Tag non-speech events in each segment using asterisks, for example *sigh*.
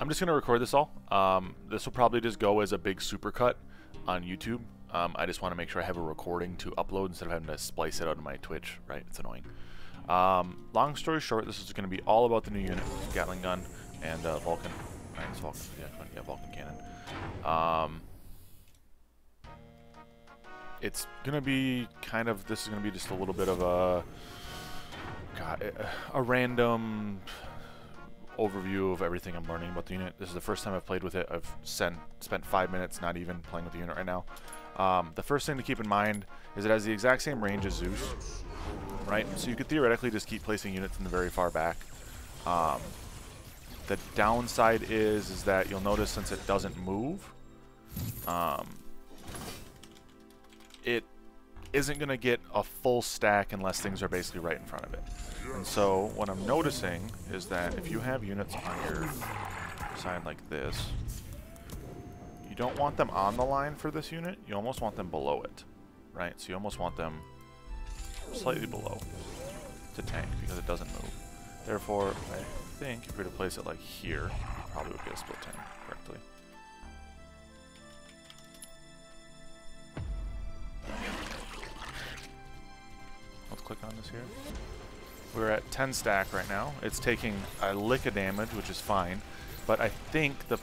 I'm just going to record this all. Um, this will probably just go as a big supercut on YouTube. Um, I just want to make sure I have a recording to upload instead of having to splice it out of my Twitch, right? It's annoying. Um, long story short, this is going to be all about the new unit, Gatling gun, and uh, Vulcan. Right, it's Vulcan. Yeah, yeah, Vulcan cannon. Um, it's going to be kind of, this is going to be just a little bit of a, God, a random overview of everything I'm learning about the unit. This is the first time I've played with it. I've sent, spent five minutes not even playing with the unit right now. Um, the first thing to keep in mind is it has the exact same range as Zeus, right? So you could theoretically just keep placing units in the very far back. Um, the downside is is that you'll notice since it doesn't move, um, it isn't going to get a full stack unless things are basically right in front of it. And so what I'm noticing is that if you have units on your side like this, you don't want them on the line for this unit, you almost want them below it, right? So you almost want them slightly below to tank because it doesn't move. Therefore, I think if we were to place it like here, probably would get a split tank correctly. Let's click on this here. We're at 10 stack right now. It's taking a lick of damage, which is fine. But I think the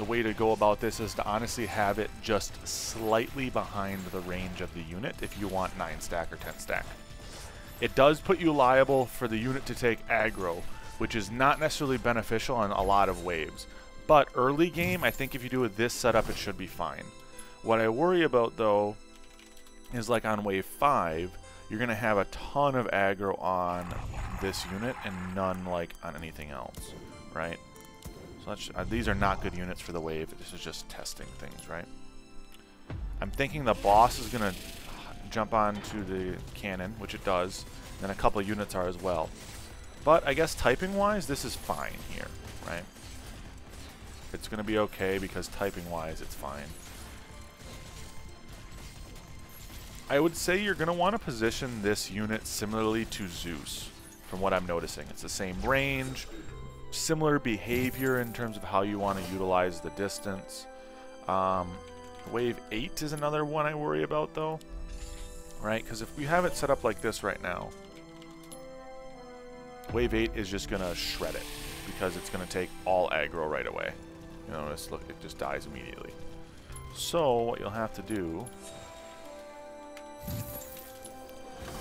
the way to go about this is to honestly have it just slightly behind the range of the unit if you want 9 stack or 10 stack. It does put you liable for the unit to take aggro, which is not necessarily beneficial on a lot of waves. But early game, I think if you do with this setup, it should be fine. What I worry about, though, is like on wave 5, you're going to have a ton of aggro on this unit and none like on anything else, right? So uh, these are not good units for the wave. This is just testing things, right? I'm thinking the boss is going to jump onto the cannon, which it does, and a couple units are as well. But I guess typing-wise, this is fine here, right? It's going to be okay because typing-wise, it's fine. I would say you're going to want to position this unit similarly to Zeus, from what I'm noticing. It's the same range, similar behavior in terms of how you want to utilize the distance. Um, wave 8 is another one I worry about, though. Right? Because if we have it set up like this right now, wave 8 is just going to shred it. Because it's going to take all aggro right away. You notice, look, it just dies immediately. So, what you'll have to do...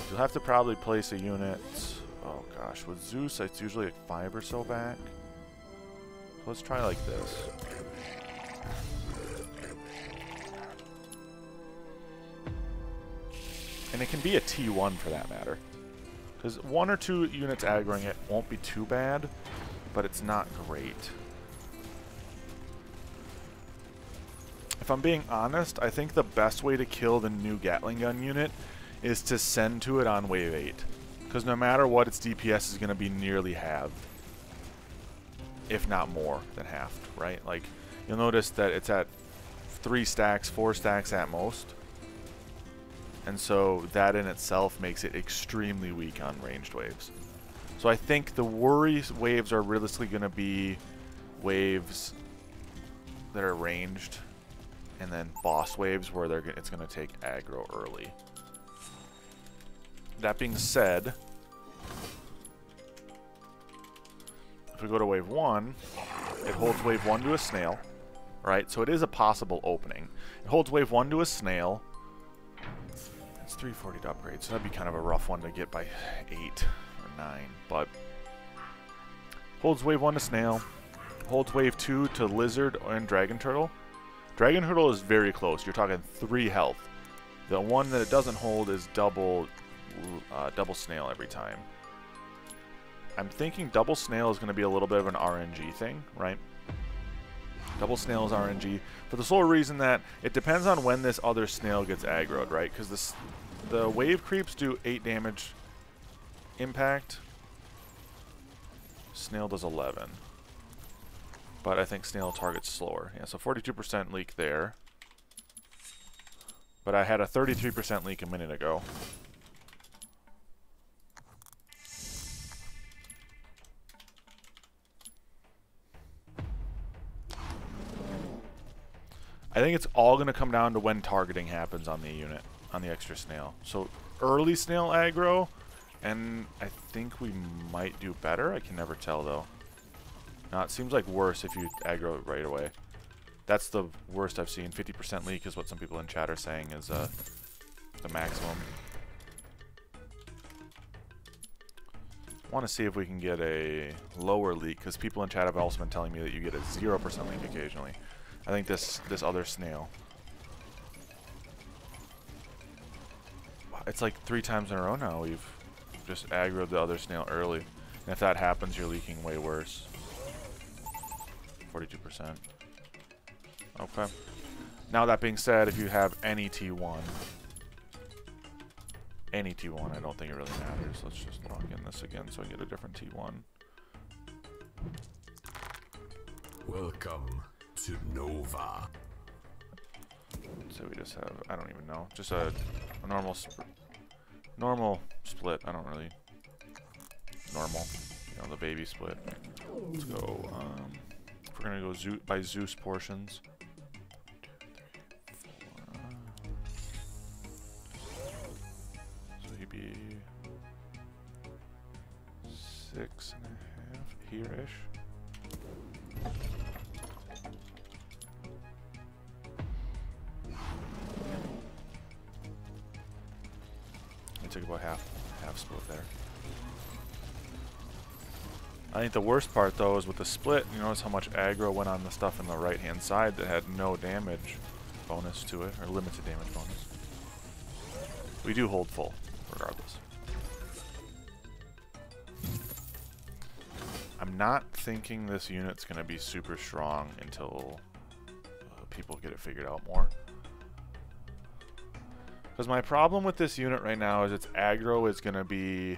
You'll have to probably place a unit Oh gosh, with Zeus, it's usually like five or so back. Let's try like this. And it can be a T1 for that matter. Because one or two units aggroing it won't be too bad, but it's not great. If I'm being honest, I think the best way to kill the new Gatling gun unit is to send to it on wave 8. Because no matter what, its DPS is going to be nearly halved. If not more than half, right? Like, you'll notice that it's at three stacks, four stacks at most. And so that in itself makes it extremely weak on ranged waves. So I think the worry waves are realistically going to be waves that are ranged, and then boss waves where they're it's going to take aggro early. That being said, if we go to wave 1, it holds wave 1 to a snail, right? So it is a possible opening. It holds wave 1 to a snail. It's 340 to upgrade, so that'd be kind of a rough one to get by 8 or 9, but holds wave 1 to snail, holds wave 2 to lizard and dragon turtle. Dragon Turtle is very close. You're talking 3 health. The one that it doesn't hold is double uh, double snail every time. I'm thinking double snail is going to be a little bit of an RNG thing, right? Double snail is RNG for the sole reason that it depends on when this other snail gets aggroed, right? Because this the wave creeps do 8 damage impact. Snail does 11. But I think snail targets slower. Yeah, so 42% leak there. But I had a 33% leak a minute ago. I think it's all going to come down to when targeting happens on the unit, on the extra snail. So early snail aggro, and I think we might do better. I can never tell, though. Now, it seems like worse if you aggro it right away. That's the worst I've seen. 50% leak is what some people in chat are saying is uh, the maximum. want to see if we can get a lower leak, because people in chat have also been telling me that you get a 0% leak occasionally. I think this, this other snail. It's like three times in a row now we've just aggroed the other snail early. And if that happens, you're leaking way worse. 42%. Okay. Now that being said, if you have any T1, any T1, I don't think it really matters. Let's just log in this again so I get a different T1. Welcome to Nova. So we just have, I don't even know, just a, a normal, sp normal split. I don't really, normal, you know, the baby split. Let's go, um, we're gonna go Zeus, by Zeus portions. So he'd be six and a half here-ish. It took about half half split there. I think the worst part though is with the split, you notice how much aggro went on the stuff on the right hand side that had no damage bonus to it, or limited damage bonus. We do hold full, regardless. I'm not thinking this unit's going to be super strong until uh, people get it figured out more. Because my problem with this unit right now is its aggro is going to be...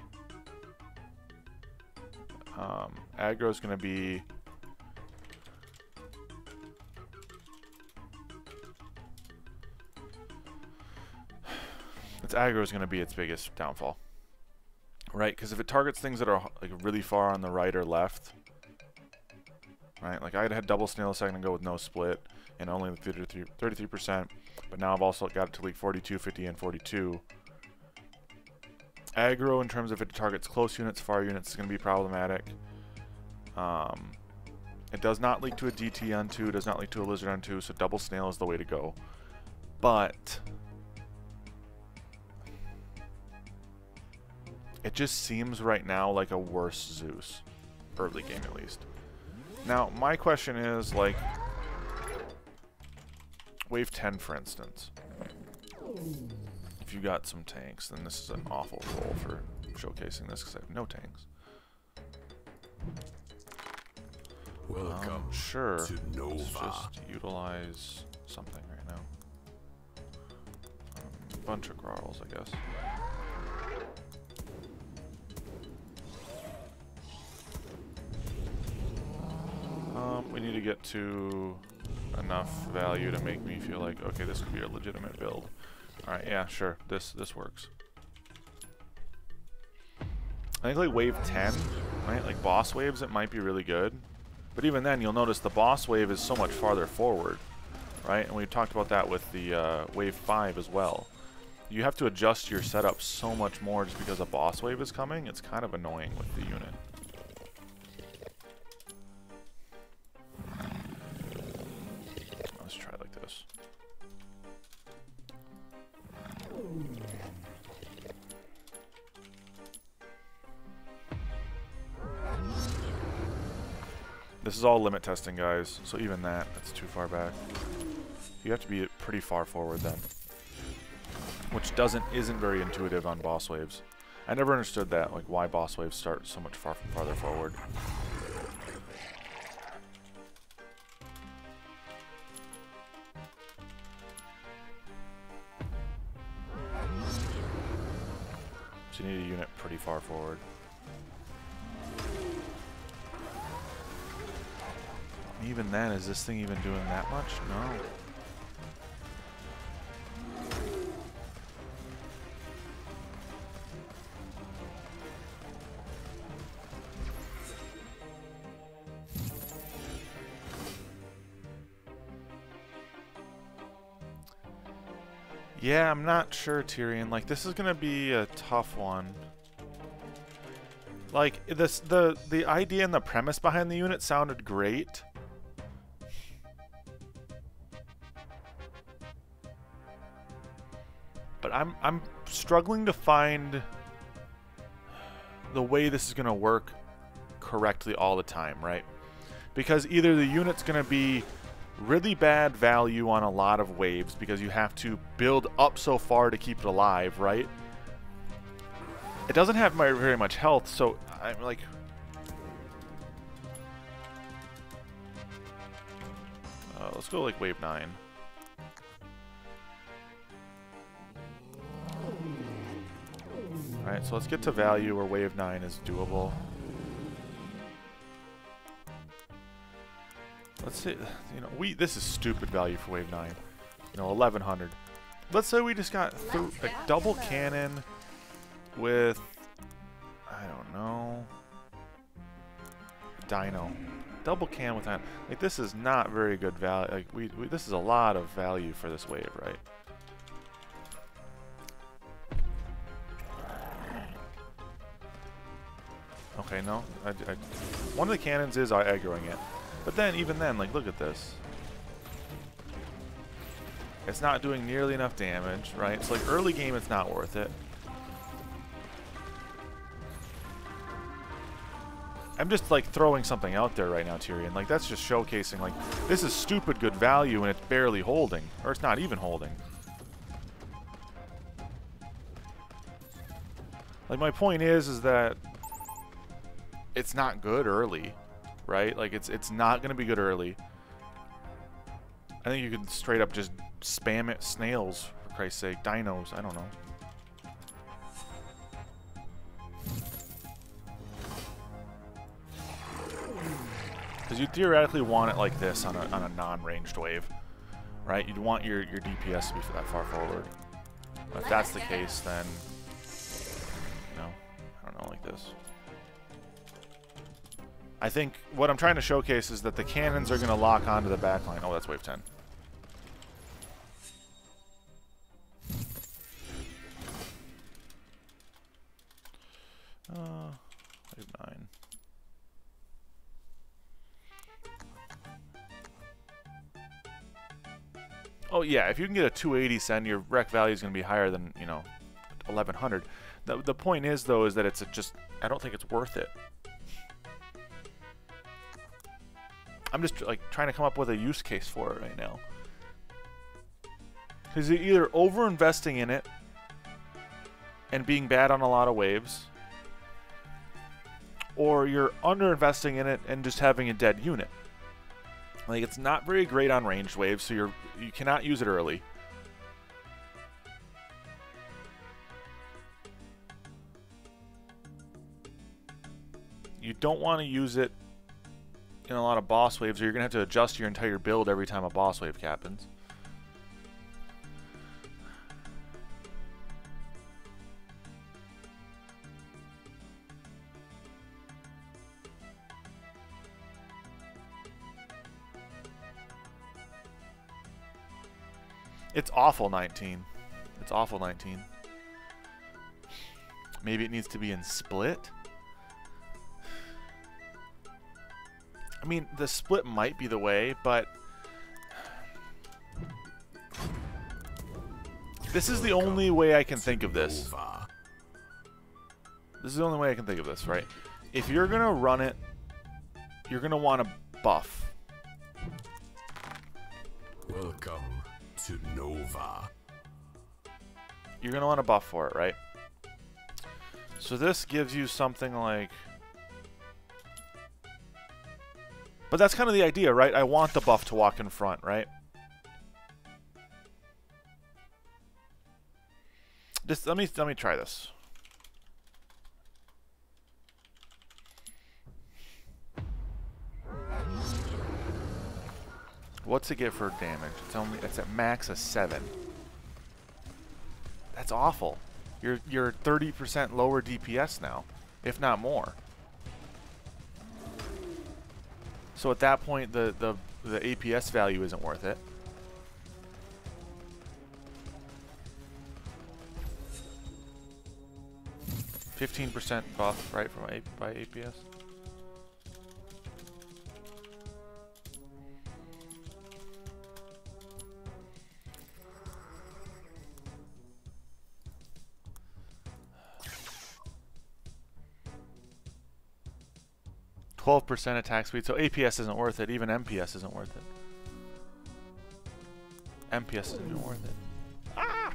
Um, aggro is going to be... *sighs* Its aggro is going to be its biggest downfall. Right? Because if it targets things that are like really far on the right or left... Right? Like I had double snail a second ago with no split and only 33, 33% but now I've also got it to leak 42, 50, and 42. Aggro, in terms of if it targets close units, far units, is going to be problematic. Um, it does not leak to a DT on 2, does not leak to a Lizard on 2, so double Snail is the way to go. But... It just seems right now like a worse Zeus. Early game, at least. Now, my question is, like, Wave 10, for instance. If you got some tanks, then this is an awful role for showcasing this because I have no tanks. Welcome um, sure. to Nova. Let's just utilize something right now. Um, bunch of Grarls, I guess. Um, we need to get to enough value to make me feel like, okay, this could be a legitimate build. Alright, yeah, sure. This this works. I think like wave 10, right? Like boss waves, it might be really good. But even then, you'll notice the boss wave is so much farther forward, right? And we talked about that with the uh, wave 5 as well. You have to adjust your setup so much more just because a boss wave is coming. It's kind of annoying with the unit. This is all limit testing, guys, so even that, that's too far back. You have to be pretty far forward then. Which doesn't isn't very intuitive on boss waves. I never understood that, like why boss waves start so much far farther forward. So you need a unit pretty far forward. Even then, is this thing even doing that much? No. Yeah, I'm not sure, Tyrion. Like, this is gonna be a tough one. Like, this the the idea and the premise behind the unit sounded great. But I'm I'm struggling to find the way this is gonna work correctly all the time, right? Because either the unit's gonna be really bad value on a lot of waves because you have to build up so far to keep it alive, right? It doesn't have my, very much health, so I'm like... Uh, let's go like wave 9. Alright, so let's get to value where wave 9 is doable. Let's see, you know, we this is stupid value for wave 9. You know, 1100. Let's say we just got a double cannon with, I don't know, dino. Double can with that. Like, this is not very good value. Like, we, we, this is a lot of value for this wave, right? Okay, no. I, I, one of the cannons is I aggroing it. But then, even then, like, look at this. It's not doing nearly enough damage, right? It's like early game, it's not worth it. I'm just like throwing something out there right now, Tyrion. Like that's just showcasing like this is stupid good value and it's barely holding, or it's not even holding. Like my point is, is that it's not good early, right? Like it's it's not gonna be good early. I think you could straight up just spam it snails for Christ's sake, dinos. I don't know. Because you theoretically want it like this on a, on a non-ranged wave, right? You'd want your, your DPS to be that far forward. But if that's the case, then, you I don't know, like this. I think what I'm trying to showcase is that the cannons are going to lock onto the backline. Oh, that's wave 10. Uh, wave 9. Oh yeah, if you can get a 280 send, your rec value is going to be higher than, you know, 1100. The, the point is, though, is that it's just, I don't think it's worth it. I'm just, like, trying to come up with a use case for it right now. Because you're either over-investing in it and being bad on a lot of waves, or you're under-investing in it and just having a dead unit. Like it's not very great on ranged waves, so you're you cannot use it early. You don't want to use it in a lot of boss waves, or you're gonna have to adjust your entire build every time a boss wave happens. It's awful 19. It's awful 19. Maybe it needs to be in split? I mean, the split might be the way, but... This is the only way I can think of this. This is the only way I can think of this, right? If you're going to run it, you're going to want to buff. Welcome to Nova. You're going to want to buff for it, right? So this gives you something like... But that's kind of the idea, right? I want the buff to walk in front, right? Just let me let me try this. What's it get for damage? It's only it's at max a seven. That's awful. You're you're 30% lower DPS now, if not more. So at that point, the, the, the APS value isn't worth it. Fifteen percent buff, right, from by APS. Twelve percent attack speed, so APS isn't worth it. Even MPS isn't worth it. MPS isn't even worth it. Ah!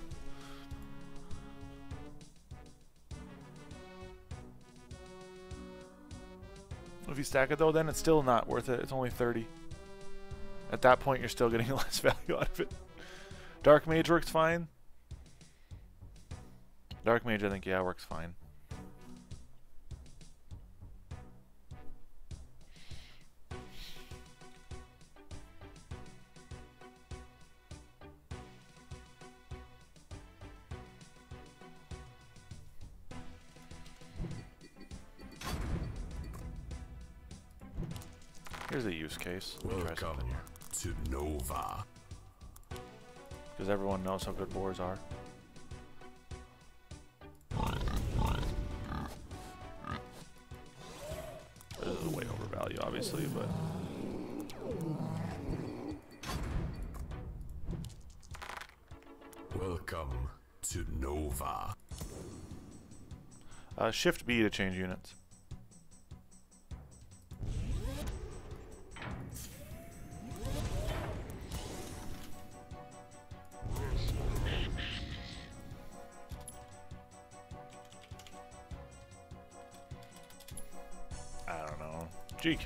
If you stack it though, then it's still not worth it. It's only 30. At that point, you're still getting *laughs* less value out of it. Dark Mage works fine. Dark Mage, I think, yeah, works fine. Here's a use case. Welcome to Nova. Because everyone knows how good boars are. This is way overvalued, obviously, but Welcome to Nova. uh, Shift B to change units.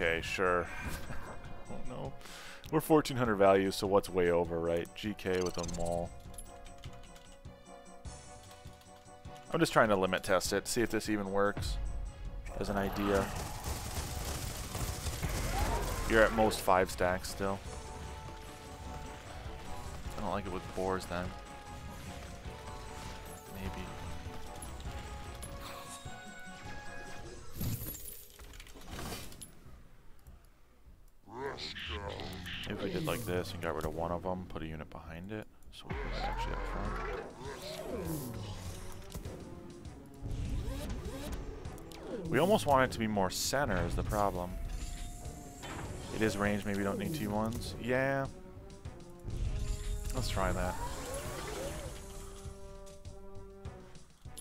GK, sure. *laughs* Don't know. We're 1400 value, so what's way over, right? GK with a mole. I'm just trying to limit test it, see if this even works as an idea. You're at most five stacks still. I don't like it with boars then. This and got rid of one of them, put a unit behind it, so we it actually up front. We almost want it to be more center is the problem. It is range, maybe we don't need T1s. Yeah. Let's try that.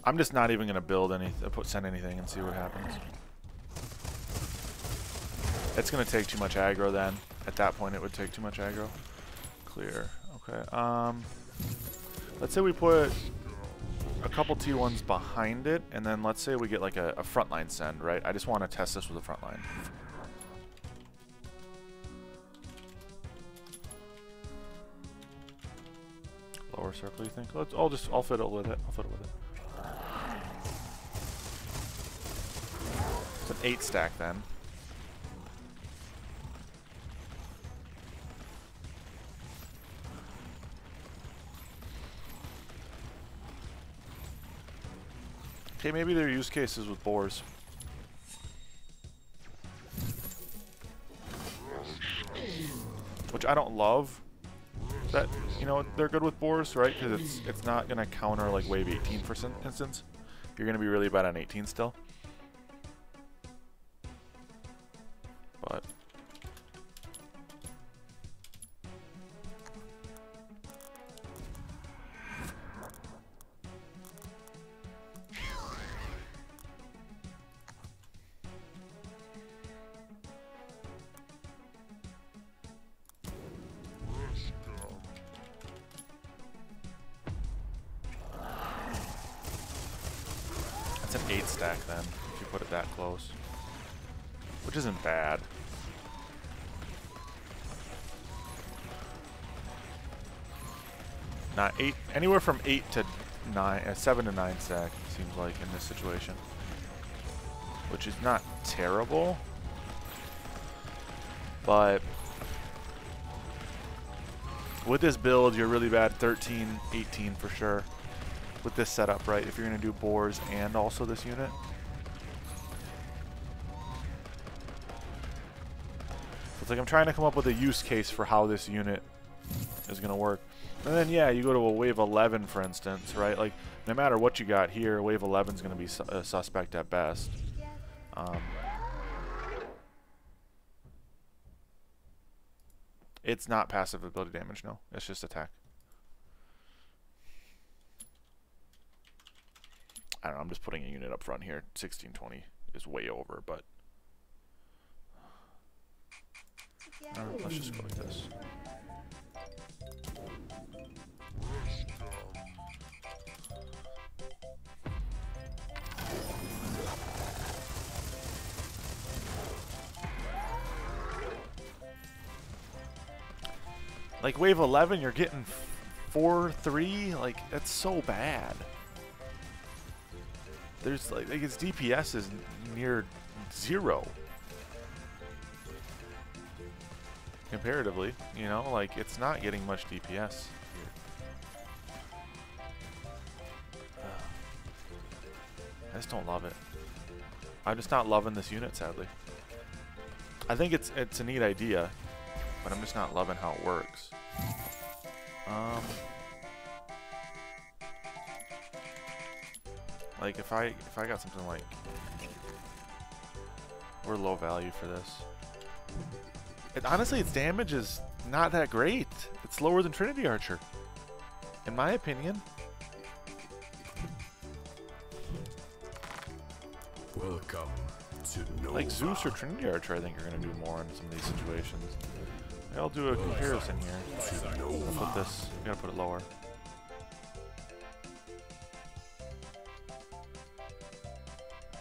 I'm just not even going to build any, uh, put send anything and see what happens. It's going to take too much aggro then. At that point it would take too much aggro. Clear. Okay. Um, let's say we put a couple T1s behind it, and then let's say we get like a, a frontline send, right? I just want to test this with a frontline. Lower circle, you think? Let's. I'll just. I'll fiddle with it. I'll fiddle with it. It's an eight stack then. Okay, maybe their use cases with boars. Which I don't love. That you know they're good with boars, right? Because it's it's not gonna counter like wave 18 for instance. You're gonna be really bad on 18 still. That's an 8 stack then, if you put it that close. Which isn't bad. Not 8, anywhere from 8 to 9, uh, 7 to 9 stack, seems like, in this situation. Which is not terrible. But with this build, you're really bad 13, 18 for sure with this setup, right? If you're going to do boars and also this unit. It's like I'm trying to come up with a use case for how this unit is going to work. And then, yeah, you go to a wave 11, for instance, right? Like, no matter what you got here, wave 11 is going to be su a suspect at best. Um, it's not passive ability damage, no. It's just attack. I don't know, I'm just putting a unit up front here. 1620 is way over, but... let's just go like this. Like wave 11, you're getting 4-3? Like, that's so bad. There's like, like its DPS is near zero. Comparatively, you know, like it's not getting much DPS. I just don't love it. I'm just not loving this unit, sadly. I think it's it's a neat idea, but I'm just not loving how it works. Um, like if I if I got something like we're low value for this. It, honestly, its damage is not that great. It's lower than Trinity Archer, in my opinion. Welcome to Nova. Like Zeus or Trinity Archer, I think are going to do more in some of these situations. I'll do a comparison here. I'll put this. I gotta put it lower.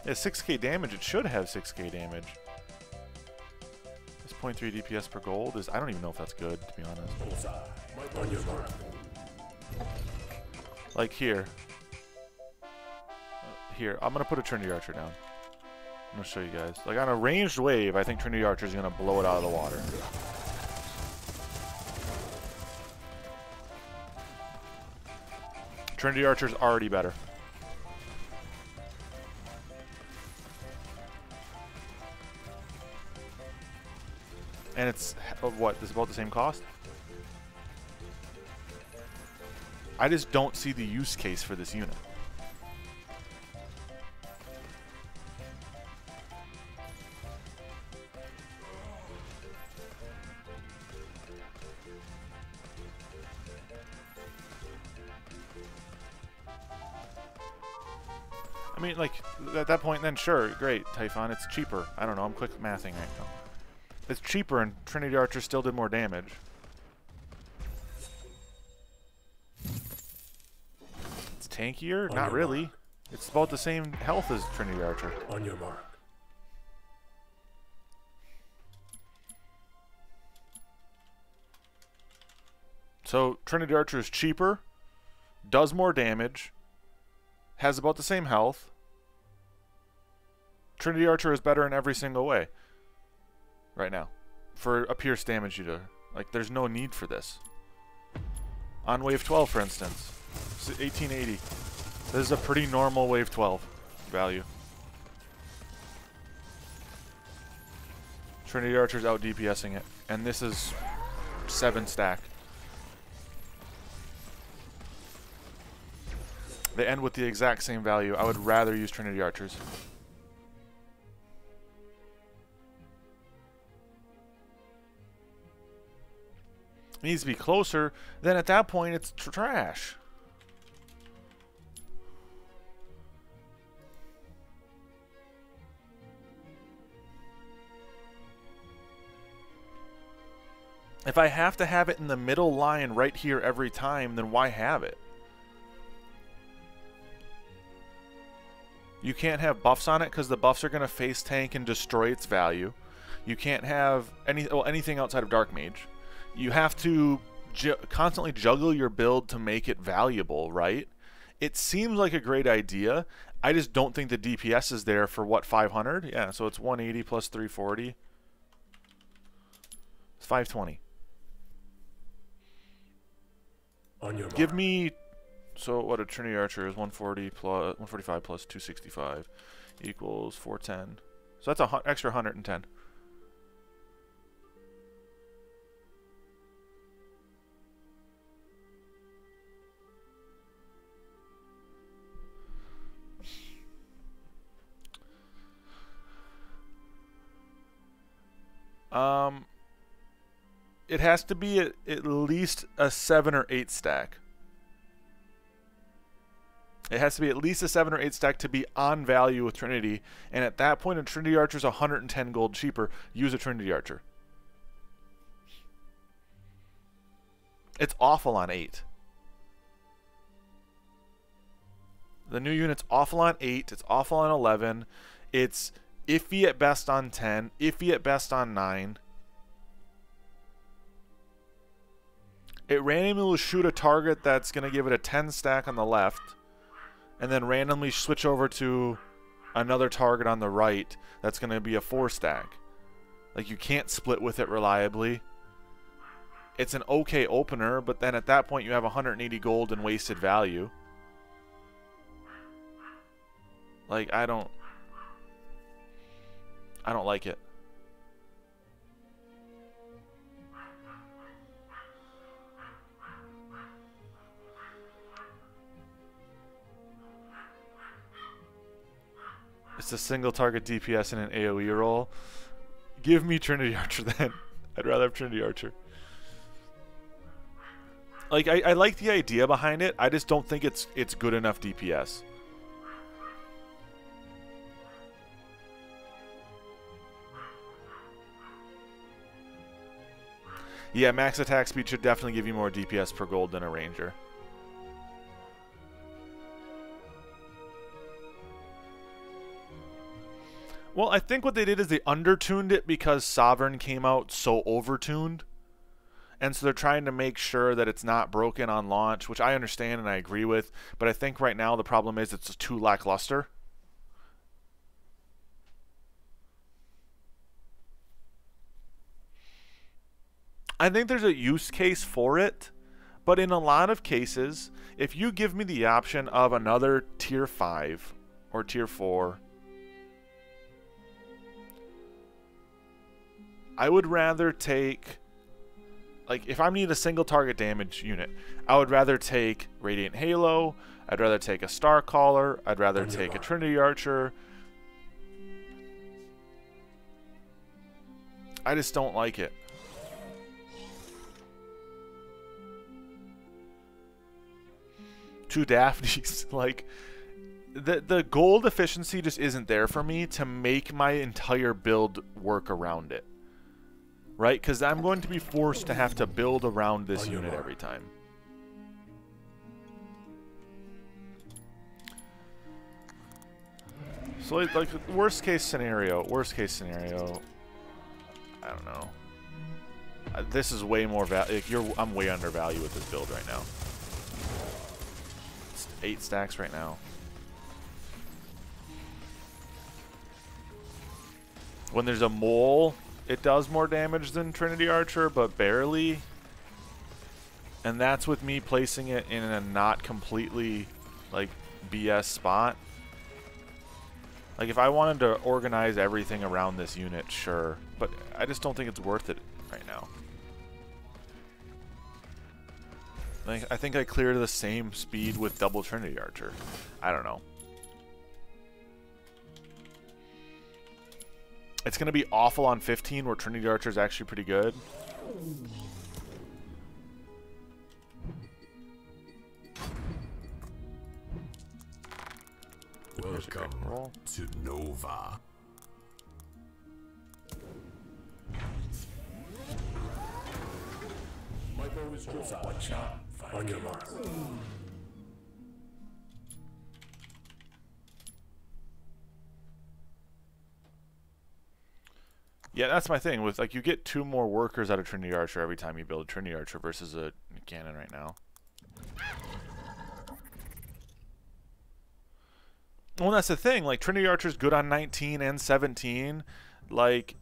Yeah, 6k damage. It should have 6k damage. This 0.3 DPS per gold is. I don't even know if that's good, to be honest. Like here. Uh, Here, I'm gonna put a Trinity Archer down. I'm gonna show you guys. Like on a ranged wave, I think Trinity Archer is gonna blow it out of the water. Trinity Archer's already better. And it's what? It's about the same cost. I just don't see the use case for this unit. I mean, like, at that point, then sure, great, Typhon, it's cheaper. I don't know, I'm quick mathing right now. It's cheaper, and Trinity Archer still did more damage. It's tankier? On Not really. mark. It's about the same health as Trinity Archer. On your mark. So Trinity Archer is cheaper, does more damage, has about the same health. Trinity Archer is better in every single way. Right now. For a pierce damage eater. Like, there's no need for this. On wave 12, for instance. 1880. This is a pretty normal wave 12 value. Trinity Archer's out DPSing it. And this is 7 stack. They end with the exact same value. I would rather use Trinity Archers. Needs to be closer, then at that point it's tr- trash. If I have to have it in the middle line right here every time, then why have it? You can't have buffs on it because the buffs are going to face tank and destroy its value. You can't have any well, anything outside of Dark Mage. You have to ju- constantly juggle your build to make it valuable, right? It seems like a great idea. I just don't think the DPS is there for what 500. Yeah, so it's 180 plus 340. It's 520. On your mark. Give me so what a Trinity Archer is 140 plus 145 plus 265 equals 410. So that's a extra 110. Um, it has to be at, at least a seven or eight stack. It has to be at least a seven or eight stack to be on value with Trinity, and at that point, a Trinity Archer is 110 gold cheaper. Use a Trinity Archer. It's awful on eight. The new unit's awful on 8. It's awful on 11. It's iffy at best on 10. Iffy at best on 9. It randomly will shoot a target that's going to give it a 10 stack on the left. And then randomly switch over to another target on the right that's going to be a 4 stack. Like you can't split with it reliably. It's an okay opener, but then at that point you have 180 gold and wasted value. Like I don't I don't like it. It's a single target DPS in an AoE role. Give me Trinity *laughs* Archer then. I'd rather have Trinity Archer. Like I, I like the idea behind it. I just don't think it's it's good enough DPS. Yeah, max attack speed should definitely give you more DPS per gold than a ranger. Well, I think what they did is they undertuned it because Sovereign came out so overtuned. And so they're trying to make sure that it's not broken on launch, which I understand and I agree with. But I think right now the problem is it's too lackluster. I think there's a use case for it, but in a lot of cases, if you give me the option of another tier 5 or tier 4, I would rather take like if I need a single target damage unit, I would rather take Radiant Halo, I'd rather take a Star Caller, I'd rather take a Trinity Archer. I just don't like it. Two Daphnes. *laughs* like the the gold efficiency just isn't there for me to make my entire build work around it. Right? Because I'm going to be forced to have to build around this unit every time. So like, like worst case scenario, worst case scenario, I don't know. Uh, this is way more value. Like you're, I'm way undervalued with this build right now eight stacks right now. When there's a mole, it does more damage than Trinity Archer, but barely. And that's with me placing it in a not completely, like, BS spot. Like, if I wanted to organize everything around this unit, sure. But I just don't think it's worth it right now. I think I cleared the same speed with double Trinity Archer. I don't know. It's going to be awful on 15 where Trinity Archer is actually pretty good. Welcome to Nova. My bow is drawn. On your mark. Yeah, that's my thing. With like, you get two more workers out of Trinity Archer every time you build a Trinity Archer versus a cannon right now. Well, that's the thing. Like, Trinity Archer's good on 19 and 17. Like,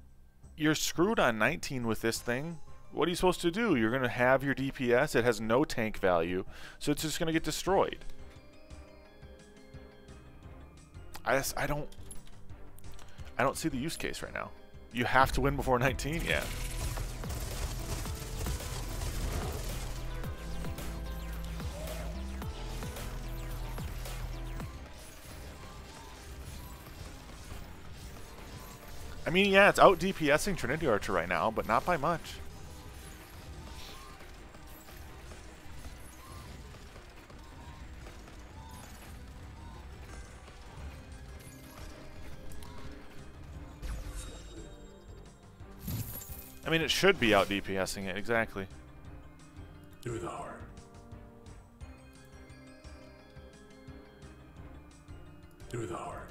you're screwed on 19 with this thing what are you supposed to do? You're going to have your DPS. It has no tank value, so it's just going to get destroyed. I just, I don't I don't see the use case right now. You have to win before *laughs* 19? Yeah. I mean, yeah, it's out DPSing Trinity Archer right now, but not by much. Mean, it should be out DPSing it, exactly. Do the heart. Do the heart.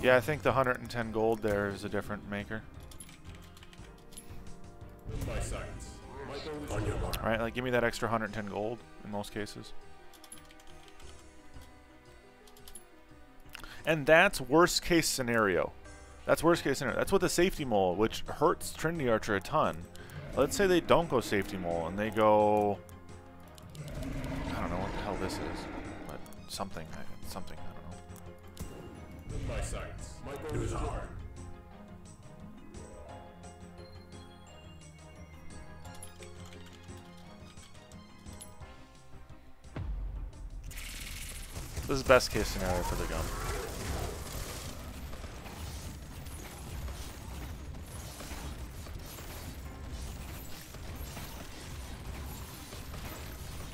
Yeah, I think the 110 gold there is a different maker. My sights. My on your mark. Right, like give me that extra 110 gold in most cases. And that's worst case scenario. That's worst case scenario. That's what the safety mole, which hurts Trinity Archer a ton. Let's say they don't go safety mole and they go... I don't know what the hell this is. But something. I- Something. I don't know. My sights. My bow is on your. This is best case scenario for the gun.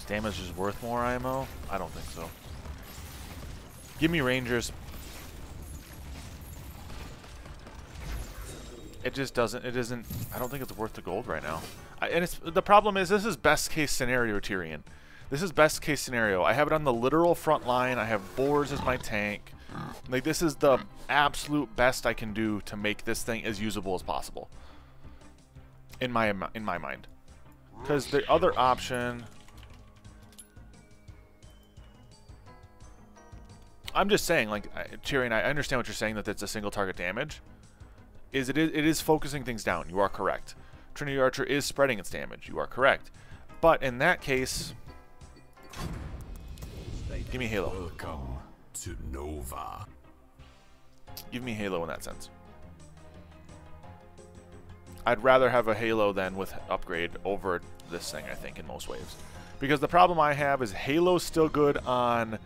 Damage is worth more IMO? I don't think so. Give me Rangers. It just doesn't. It isn't. I don't think it's worth the gold right now. I, and it's the problem is this is best case scenario Tyrion. This is best case scenario. I have it on the literal front line. I have Boars as my tank. Like this is the absolute best I can do to make this thing as usable as possible. In my in my mind. Because the other option. I'm just saying, like Tyrion, I understand what you're saying that it's a single target damage. Is it is it is focusing things down? You are correct. Trinity Archer is spreading its damage. You are correct. But in that case, give me Halo. Welcome to Nova. Give me Halo in that sense. I'd rather have a Halo than with upgrade over this thing, I think, in most waves. Because the problem I have is Halo's still good on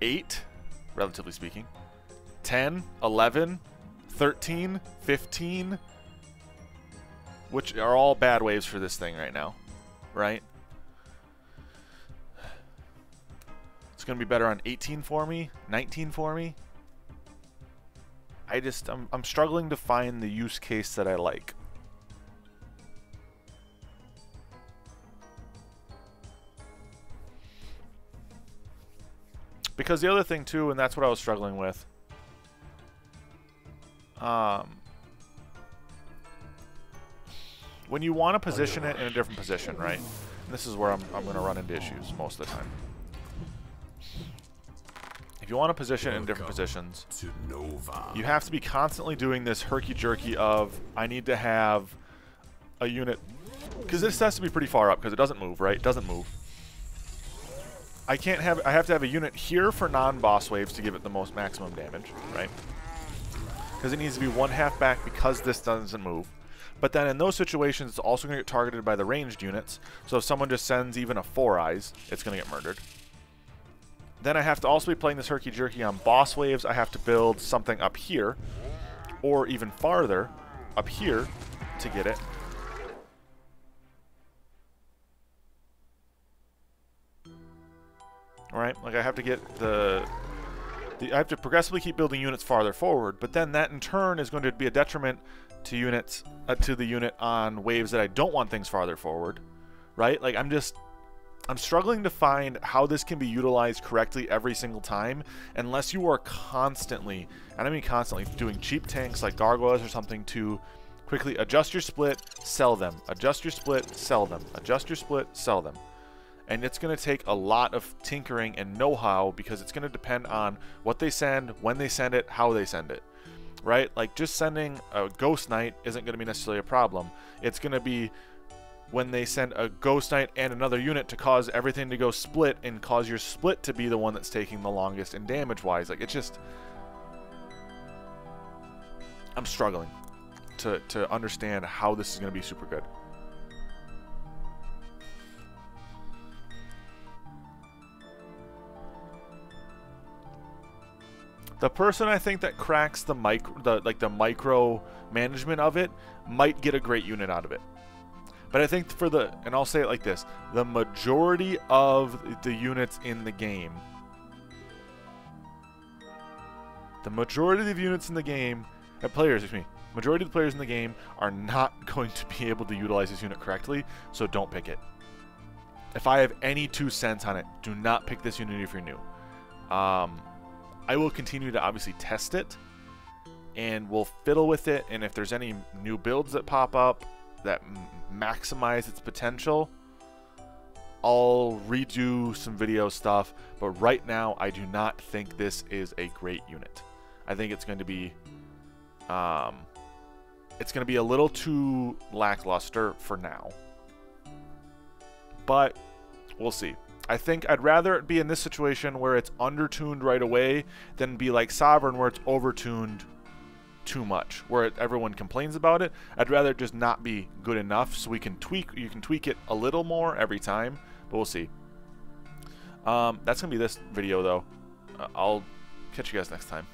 8, relatively speaking, 10, 11, 13, 15, which are all bad waves for this thing right now, right? It's going to be better on 18 for me, 19 for me. I just I'm I'm struggling to find the use case that I like. Because the other thing too, and that's what I was struggling with. Um, when you want to position it in a different position, right? And this is where I'm I'm going to run into issues most of the time. If you want to position it in different positions, you have to be constantly doing this herky jerky of I need to have a unit because this has to be pretty far up because it doesn't move, right? It doesn't move. I can't have I have to have a unit here for non-boss waves to give it the most maximum damage, right? Because it needs to be one half back because this doesn't move. But then in those situations, it's also going to get targeted by the ranged units. So if someone just sends even a Four Eyes, it's going to get murdered. Then I have to also be playing this herky jerky on boss waves. I have to build something up here, or even farther, up here, to get it. Alright, like I have to get the, the... I have to progressively keep building units farther forward, but then that in turn is going to be a detriment to units, uh, to the unit on waves that I don't want things farther forward. Right? Like I'm just... I'm struggling to find how this can be utilized correctly every single time unless you are constantly, and I mean constantly, doing cheap tanks like gargoyles or something to quickly adjust your split, sell them, adjust your split, sell them, adjust your split, sell them. And it's going to take a lot of tinkering and know-how because it's going to depend on what they send, when they send it, how they send it. Right? Like just sending a ghost knight isn't going to be necessarily a problem. It's going to be when they send a ghost knight and another unit to cause everything to go split and cause your split to be the one that's taking the longest and damage wise like it's just i'm struggling to to understand how this is going to be super good The person I think that cracks the micro, the like the micro management of it, might get a great unit out of it. But I think for the, and I'll say it like this: the majority of the units in the game, the majority of the units in the game, uh, players, excuse me, majority of the players in the game are not *laughs* going to be able to utilize this unit correctly. So don't pick it. If I have any two cents on it, do not pick this unit if you're new. Um, I will continue to obviously test it and we'll fiddle with it. And if there's any new builds that pop up that maximize its potential, I'll redo some video stuff. But right now, I do not think this is a great unit. I think it's going to be, um, it's going to be a little too lackluster for now. But we'll see. I think I'd rather it be in this situation where it's undertuned right away than be like Sovereign where it's overtuned too much, where it, everyone complains about it. I'd rather just not be good enough so we can tweak. You can tweak it a little more every time, but we'll see. Um, that's gonna be this video though. Uh, I'll catch you guys next time.